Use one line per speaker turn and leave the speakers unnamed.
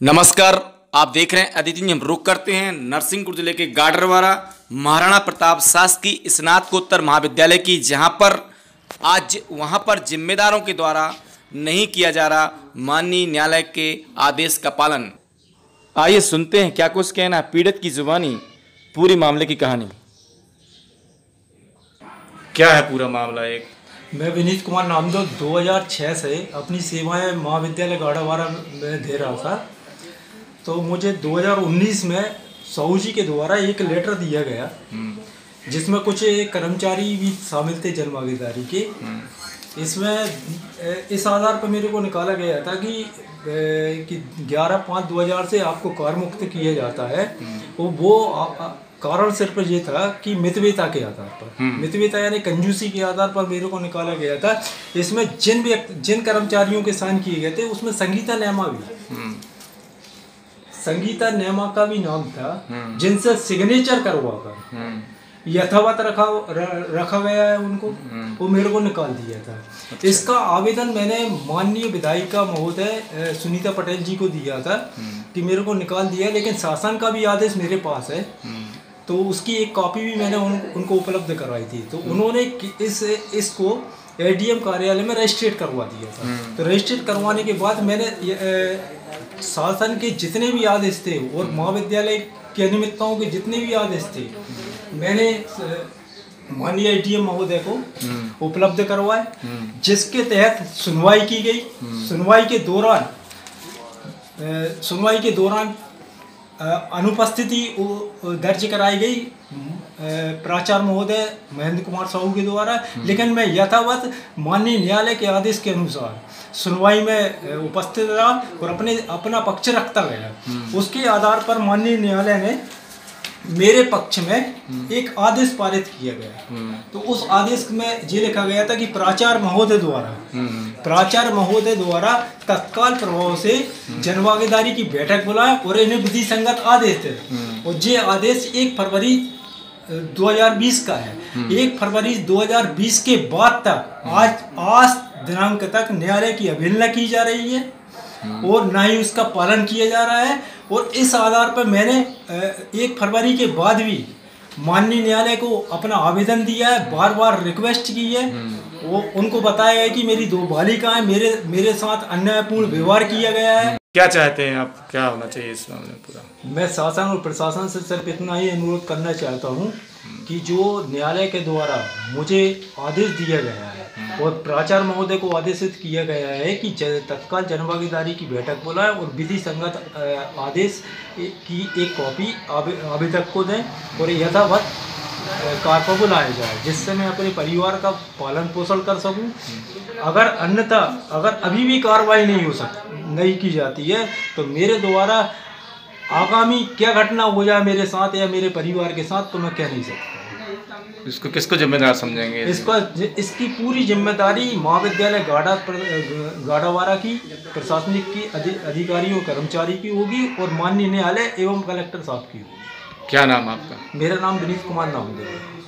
नमस्कार, आप देख रहे हैं अदिति हम रुक करते हैं नरसिंहपुर ज़िले के गाडरवाड़ा, महाराणा प्रताप शासकीय स्नातकोत्तर महाविद्यालय की, जहाँ पर आज वहाँ पर जिम्मेदारों के द्वारा नहीं किया जा रहा माननीय न्यायालय के आदेश का पालन। आइए सुनते हैं क्या कुछ कहना पीड़ित की जुबानी, पूरी मामले की कहानी। क्या है पूरा मामला एक?
मैं विनीत कुमार नामदो 2006 से अपनी सेवाएँ महाविद्यालय गाड़ावाड़ा में दे रहा था। तो मुझे 2019 में साहू जी के द्वारा एक लेटर दिया गया जिसमें कुछ कर्मचारी भी शामिल थे जन भागीदारी के इसमें इस आधार पर मेरे को निकाला गया था कि कि ग्यारह पाँच दो हज़ार से आपको कार मुक्त किया जाता है। वो वो आ, आ, कारण सिर्फ़ ये था कि मितवेता के आधार पर। मितवेता यानी कंजूसी के आधार पर मेरे को निकाला गया था। इसमें जिन व्यक्ति जिन कर्मचारियों के साइन किए गए थे उसमें संगीता नेमा भी। संगीता नेमा का भी नाम था जिनसे सिग्नेचर करवा कर यथावत रखा रखा गया है उनको वो मेरे को निकाल दिया था अच्छा। इसका आवेदन मैंने माननीय विधायिका महोदय सुनीता पटेल जी को दिया था कि मेरे को निकाल दिया लेकिन शासन का भी आदेश मेरे पास है तो उसकी एक कॉपी भी मैंने उन, उनको उपलब्ध करवाई थी तो उन्होंने इस इसको एडीएम कार्यालय में रजिस्ट्रेट करवा दिया था तो रजिस्ट्रेट करवाने के बाद मैंने शासन के जितने भी आदेश थे और महाविद्यालय की अनियमितताओं के जितने भी आदेश थे मैंने माननीय एडीएम महोदय को उपलब्ध करवाए जिसके तहत सुनवाई की गई। सुनवाई के दौरान सुनवाई के दौरान अनुपस्थिति दर्ज कराई गई। प्राचार्य महोदय महेंद्र कुमार साहू के द्वारा लेकिन मैं यथावत माननीय न्यायालय के आदेश के अनुसार सुनवाई में उपस्थित रहा और अपने अपना पक्ष रखता गया। उसके आधार पर माननीय न्यायालय ने मेरे पक्ष में एक आदेश पारित किया गया। तो उस आदेश में ये लिखा गया था कि प्राचार्य महोदय द्वारा प्राचार्य महोदय द्वारा तत्काल प्रभाव से जनभागीदारी की बैठक बुलाए और इन्हें विधि संगत आदेश थे और ये आदेश एक फरवरी 2020 का है। एक फरवरी 2020 के बाद तक आज आज दिनांक तक न्यायालय की अवहेलना की जा रही है और ना ही उसका पालन किया जा रहा है। और इस आधार पर मैंने एक फरवरी के बाद भी माननीय न्यायालय को अपना आवेदन दिया है बार बार रिक्वेस्ट की है। वो उनको बताया है कि मेरी दो बालिकाएँ मेरे मेरे साथ अन्यायपूर्ण व्यवहार किया गया है।
क्या चाहते हैं आप? क्या होना चाहिए इस मामले में पूरा?
मैं शासन और प्रशासन से सिर्फ़ इतना ही अनुरोध करना चाहता हूँ कि जो न्यायालय के द्वारा मुझे आदेश दिया गया है और प्राचार्य महोदय को आदेशित किया गया है कि तत्काल जनभागीदारी की बैठक बुलाए और विधि संगत आदेश की एक कॉपी आवे- आवेदक को दें और यथावत कार पर बुलाया जाए जिससे मैं अपने परिवार का पालन पोषण कर सकूँ। अगर अन्यथा अगर अभी भी कार्रवाई नहीं हो सक नहीं की जाती है तो मेरे द्वारा आगामी क्या घटना हो जाए मेरे साथ या मेरे परिवार के साथ तो मैं कह नहीं सकता।
इसको किसको जिम्मेदार समझेंगे?
इसका इसकी पूरी ज़िम्मेदारी महाविद्यालय गाड़ा प्र- गाड़ावाड़ा की प्रशासनिक की अधि, अधिकारियों कर्मचारी की होगी और माननीय न्यायालय एवं कलेक्टर साहब की होगी।
क्या नाम आपका?
मेरा नाम विनीत कुमार नामदेव है।